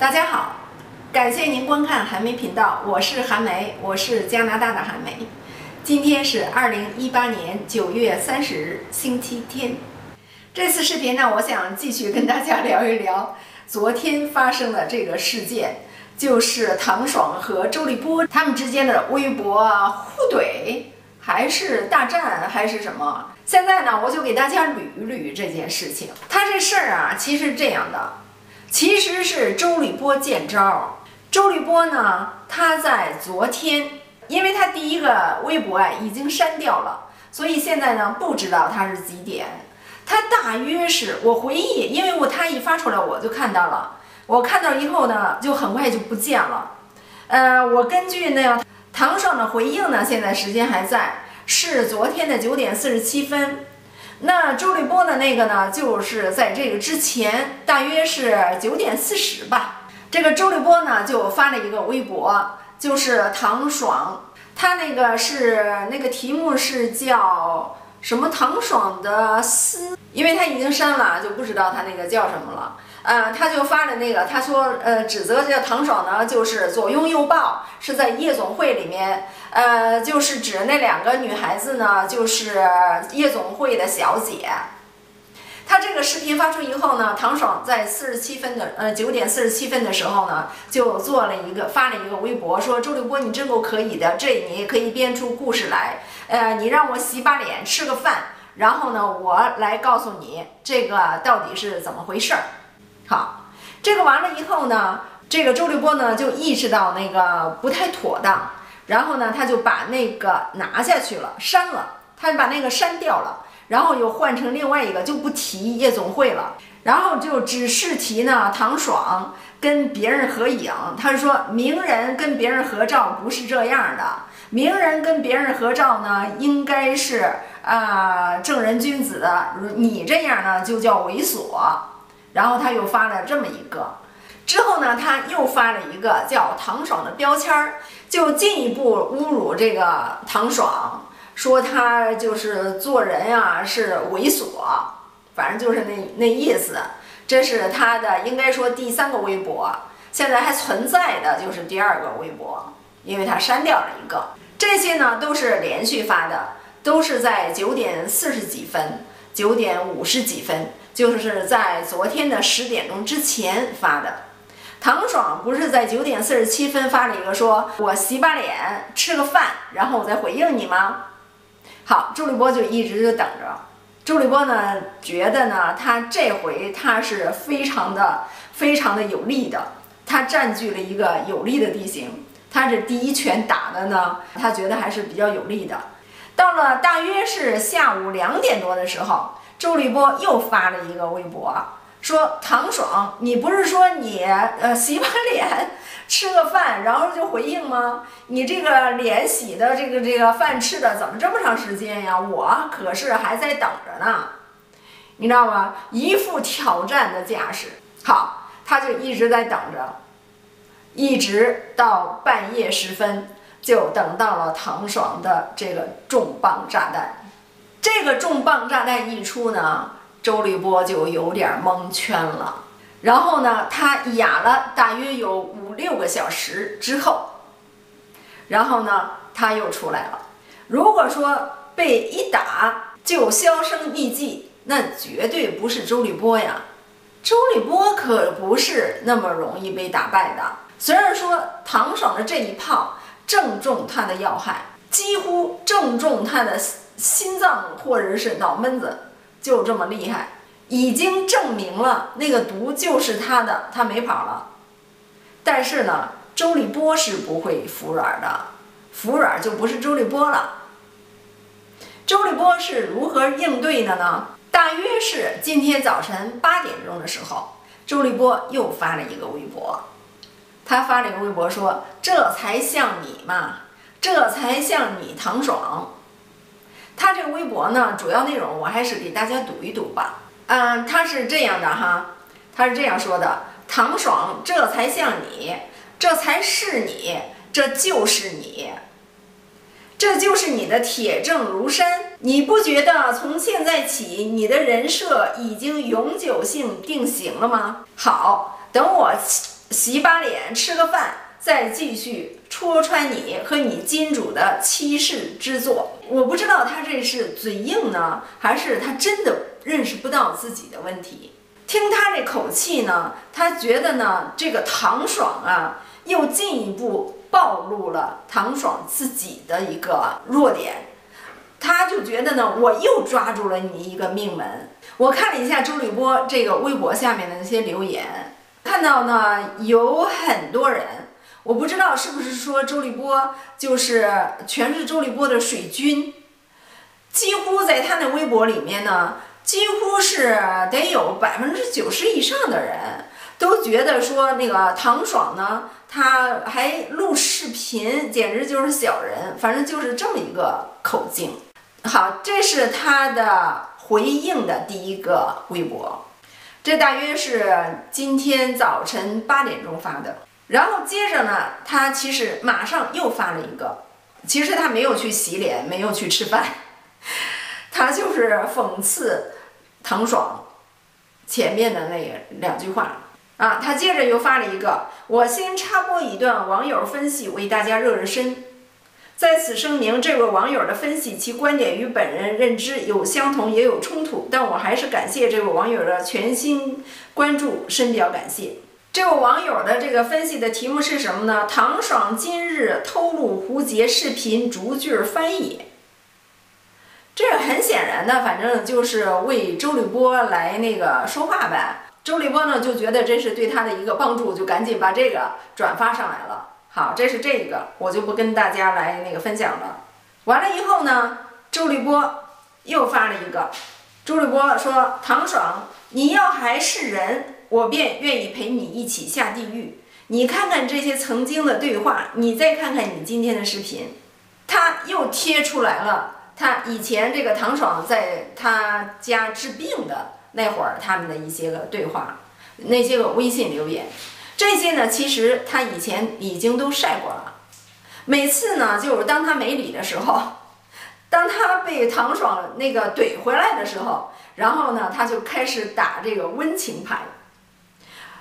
大家好，感谢您观看韩梅频道，我是韩梅，我是加拿大的韩梅。今天是二零一八年九月三十日，星期天。这次视频呢，我想继续跟大家聊一聊 昨天发生的这个事件，就是唐爽和周立波他们之间的微博互怼，还是大战，还是什么？现在呢，我就给大家捋一捋这件事情。他这事儿啊，其实这样的，其实是周立波见招。周立波呢，他在昨天。因为他第一个微博啊已经删掉了，所以现在呢不知道他是几点。他大约是我回忆，因为我他一发出来我就看到了，我看到以后呢就很快就不见了。呃，我根据那个唐爽的回应呢，现在时间还在，是昨天的九点四十七分。那周立波的那个呢，就是在这个之前，大约是九点四十吧。这个周立波呢就发了一个微博。就是唐爽，他那个是那个题目是叫什么？唐爽的私，因为他已经删了，就不知道他那个叫什么了。呃，他就发了那个，他说，呃，指责这个唐爽呢，就是左拥右抱，是在夜总会里面，呃，就是指那两个女孩子呢，就是夜总会的小姐。他这个视频发出以后呢，唐爽在四十七分的呃九点四十七分的时候呢，就做了一个发了一个微博，说周立波你真够可以的，这你也可以编出故事来，呃，你让我洗把脸吃个饭，然后呢，我来告诉你这个到底是怎么回事儿。好，这个完了以后呢，这个周立波呢就意识到那个不太妥当，然后呢他就把那个拿下去了，删了，他就把那个删掉了。然后又换成另外一个，就不提夜总会了，然后就只是提呢唐爽跟别人合影。他说名人跟别人合照不是这样的，名人跟别人合照呢，应该是啊正人君子的，你这样呢就叫猥琐。然后他又发了这么一个，之后呢他又发了一个叫唐爽的标签儿，就进一步侮辱这个唐爽。说他就是做人呀，是猥琐，反正就是那那意思。这是他的应该说第三个微博，现在还存在的就是第二个微博，因为他删掉了一个。这些呢都是连续发的，都是在九点四十几分、九点五十几分，就是在昨天的十点钟之前发的。唐爽不是在九点四十七分发了一个，说我洗把脸、吃个饭，然后我再回应你吗？好，周立波就一直就等着。周立波呢，觉得呢，他这回他是非常的、非常的有利的，他占据了一个有利的地形。他这第一拳打的呢，他觉得还是比较有利的。到了大约是下午两点多的时候，周立波又发了一个微博。说唐爽，你不是说你呃洗把脸，吃个饭，然后就回应吗？你这个脸洗的，这个这个饭吃的，怎么这么长时间呀？我可是还在等着呢，你知道吗？一副挑战的架势。好，他就一直在等着，一直到半夜时分，就等到了唐爽的这个重磅炸弹。这个重磅炸弹一出呢？周立波就有点蒙圈了，然后呢，他哑了大约有五六个小时之后，然后呢，他又出来了。如果说被一打就销声匿迹，那绝对不是周立波呀。周立波可不是那么容易被打败的。虽然说唐爽的这一炮正中他的要害，几乎正中他的 心脏或者是脑门子。就这么厉害，已经证明了那个毒就是他的，他没跑了。但是呢，周立波是不会服软的，服软就不是周立波了。周立波是如何应对的呢？大约是今天早晨八点钟的时候，周立波又发了一个微博，他发了一个微博说：“这才像你嘛，这才像你唐爽。”他这个微博呢，主要内容我还是给大家读一读吧。嗯，他是这样的哈，他是这样说的：唐爽，这才像你，这才是你，这就是你，这就是你的铁证如山。你不觉得从现在起，你的人设已经永久性定型了吗？好，等我洗把脸，吃个饭，再继续戳穿你和你金主的欺世之作。我不知道他这是嘴硬呢，还是他真的认识不到自己的问题。听他这口气呢，他觉得呢，这个唐爽啊，又进一步暴露了唐爽自己的一个弱点。他就觉得呢，我又抓住了你一个命门。我看了一下周立波这个微博下面的那些留言，看到呢有很多人，我不知道是不是说周立波就是全是周立波的水军，几乎在他那微博里面呢，几乎是得有百分之九十以上的人都觉得说那个唐爽呢，他还录视频，简直就是小人，反正就是这么一个口径。好，这是他的回应的第一个微博，这大约是今天早晨八点钟发的。然后接着呢，他其实马上又发了一个，其实他没有去洗脸，没有去吃饭，他就是讽刺唐爽前面的那两句话啊。他接着又发了一个，我先插播一段网友分析，为大家热热身。在此声明，这位网友的分析，其观点与本人认知有相同，也有冲突，但我还是感谢这位网友的全心关注，深表感谢。这位网友的这个分析的题目是什么呢？唐爽今日偷录胡杰视频，逐句翻译。这很显然的，反正就是为周立波来那个说话呗。周立波呢就觉得这是对他的一个帮助，就赶紧把这个转发上来了。好，这是这个，我就不跟大家来那个分享了。完了以后呢，周立波又发了一个，周立波说：“唐爽，你要还是人，我便愿意陪你一起下地狱。你看看这些曾经的对话，你再看看你今天的视频。”他又贴出来了他以前这个唐爽在他家治病的那会儿他们的一些个对话，那些个微信留言。这些呢，其实他以前已经都晒过了。每次呢，就是当他没理的时候，当他被唐爽那个怼回来的时候，然后呢，他就开始打这个温情牌，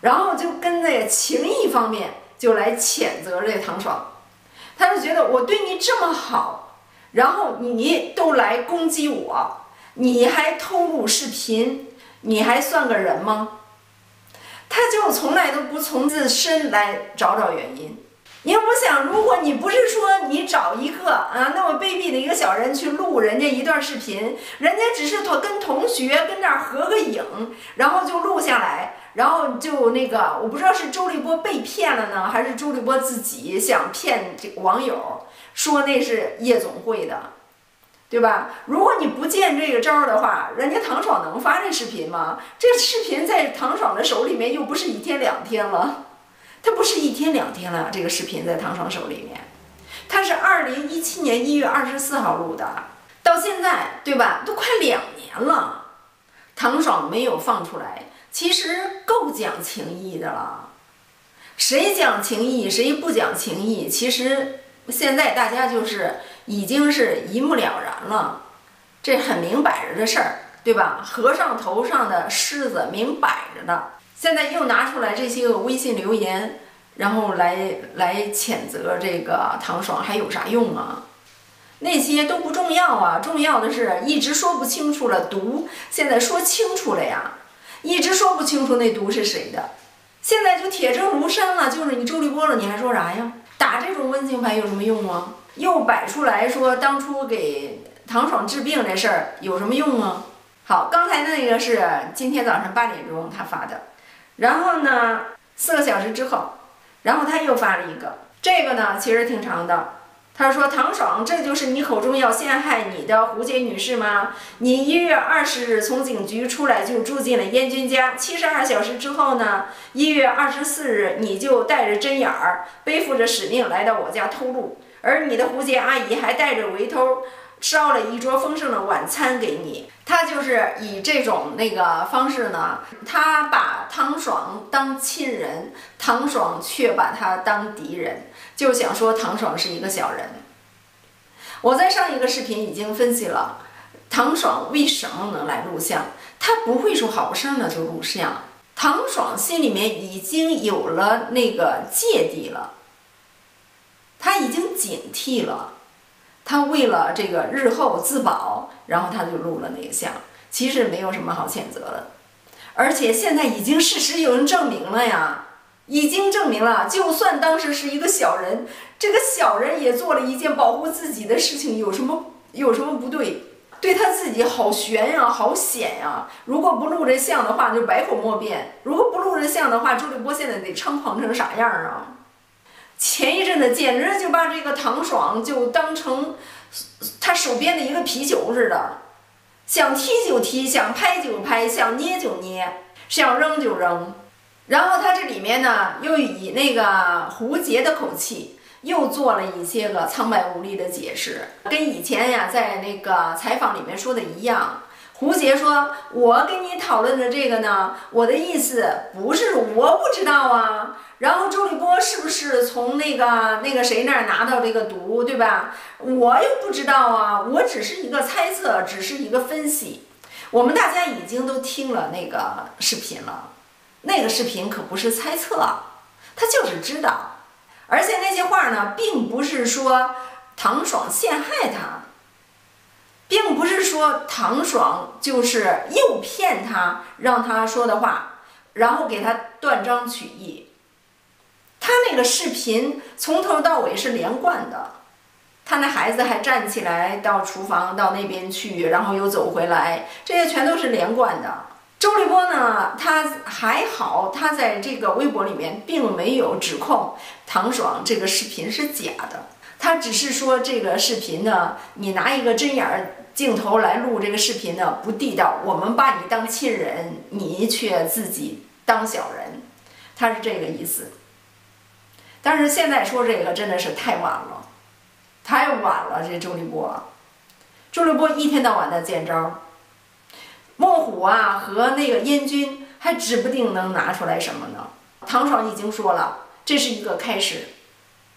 然后就跟那个情义方面就来谴责这唐爽。他就觉得我对你这么好，然后你都来攻击我，你还偷录视频，你还算个人吗？他就从来都不从自身来找找原因。你要不想，如果你不是说你找一个啊那么卑鄙的一个小人去录人家一段视频，人家只是同跟同学跟那儿合个影，然后就录下来，然后就那个我不知道是周立波被骗了呢，还是周立波自己想骗这个网友，说那是夜总会的。对吧？如果你不见这个招儿的话，人家唐爽能发这视频吗？这视频在唐爽的手里面又不是一天两天了，他不是一天两天了。这个视频在唐爽手里面，他是二零一七年一月二十四号录的，到现在对吧？都快两年了，唐爽没有放出来，其实够讲情义的了。谁讲情义，谁不讲情义？其实现在大家就是。已经是一目了然了，这很明摆着的事儿，对吧？和尚头上的虱子明摆着的，现在又拿出来这些个微信留言，然后来来谴责这个唐爽，还有啥用啊？那些都不重要啊，重要的是一直说不清楚了，毒现在说清楚了呀，一直说不清楚那毒是谁的，现在就铁证如山了，就是你周立波了，你还说啥呀？打这种温情牌有什么用啊？又摆出来说当初给唐爽治病这事儿有什么用吗？好，刚才那个是今天早上八点钟他发的，然后呢，四个小时之后，然后他又发了一个，这个呢其实挺长的。他说：“唐爽，这就是你口中要陷害你的胡洁女士吗？你一月二十日从警局出来就住进了燕军家，七十二小时之后呢，一月二十四日你就带着针眼儿，背负着使命来到我家偷录。”而你的胡洁阿姨还带着围兜，烧了一桌丰盛的晚餐给你。他就是以这种那个方式呢，他把唐爽当亲人，唐爽却把他当敌人，就想说唐爽是一个小人。我在上一个视频已经分析了，唐爽为什么能来录像，他不会说好声的就录像。唐爽心里面已经有了那个芥蒂了，他已经警惕了，他为了这个日后自保，然后他就录了那个像，其实没有什么好谴责的，而且现在已经事实有人证明了呀，已经证明了，就算当时是一个小人，这个小人也做了一件保护自己的事情，有什么有什么不对？对他自己好悬呀，好险呀！如果不录这像的话，就百口莫辩；如果不录这像的话，周立波现在得猖狂成啥样啊？前一阵子简直就把这个唐爽就当成他手边的一个皮球似的，想踢就踢，想拍就拍，想捏就捏，想扔就扔。然后他这里面呢，又以那个胡杰的口气。又做了一些个苍白无力的解释，跟以前呀在那个采访里面说的一样。胡杰说：“我跟你讨论的这个呢，我的意思不是我不知道啊。然后周立波是不是从那个那个谁那儿拿到这个毒，对吧？我又不知道啊，我只是一个猜测，只是一个分析。我们大家已经都听了那个视频了，那个视频可不是猜测，他就是知道。”而且那些话呢，并不是说唐爽陷害他，并不是说唐爽就是诱骗他，让他说的话，然后给他断章取义。他那个视频从头到尾是连贯的，他那孩子还站起来到厨房到那边去，然后又走回来，这些全都是连贯的。周立波呢，他还好，他在这个微博里面并没有指控唐爽这个视频是假的，他只是说这个视频呢，你拿一个针眼儿镜头来录这个视频呢不地道，我们把你当亲人，你却自己当小人，他是这个意思。但是现在说这个真的是太晚了，太晚了，这周立波，周立波一天到晚的见招。孟虎啊和那个燕军还指不定能拿出来什么呢？唐爽已经说了，这是一个开始，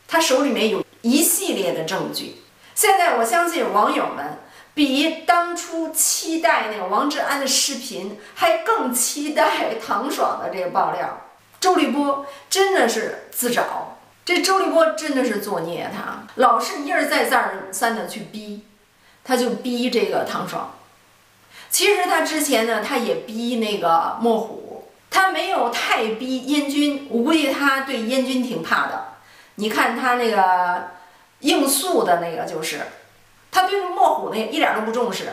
他手里面有一系列的证据。现在我相信网友们比当初期待那个王志安的视频还更期待唐爽的这个爆料。周立波真的是自找，这周立波真的是作孽，他老是一而再再而三的去逼，他就逼这个唐爽。其实他之前呢，他也逼那个莫虎，他没有太逼燕军。我估计他对燕军挺怕的。你看他那个应诉的那个，就是他对莫虎那一点都不重视，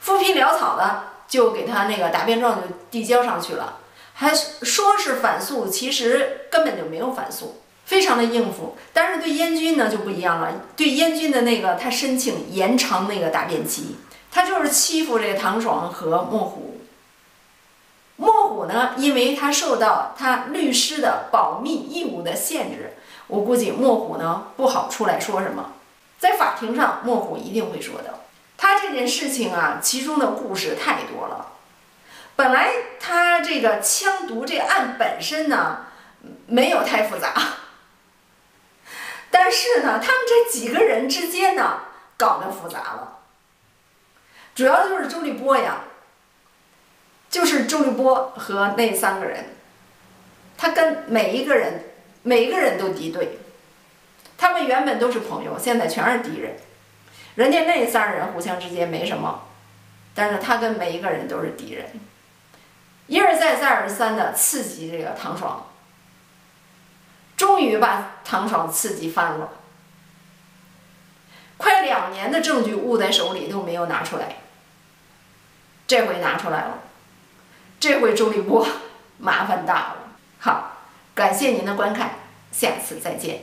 浮皮潦草的就给他那个答辩状就递交上去了，还说是反诉，其实根本就没有反诉，非常的应付。但是对燕军呢就不一样了，对燕军的那个他申请延长那个答辩期。他就是欺负这个唐爽和莫虎。莫虎呢，因为他受到他律师的保密义务的限制，我估计莫虎呢不好出来说什么。在法庭上，莫虎一定会说的。他这件事情啊，其中的故事太多了。本来他这个枪毒这案本身呢，没有太复杂，但是呢，他们这几个人之间呢，搞得复杂了。主要就是周立波呀，就是周立波和那三个人，他跟每一个人，每一个人都敌对，他们原本都是朋友，现在全是敌人。人家那三人互相之间没什么，但是他跟每一个人都是敌人，一而再再而三的刺激这个唐爽，终于把唐爽刺激翻了，快两年的证据握在手里都没有拿出来。这回拿出来了，这回周立波麻烦大了。好，感谢您的观看，下次再见。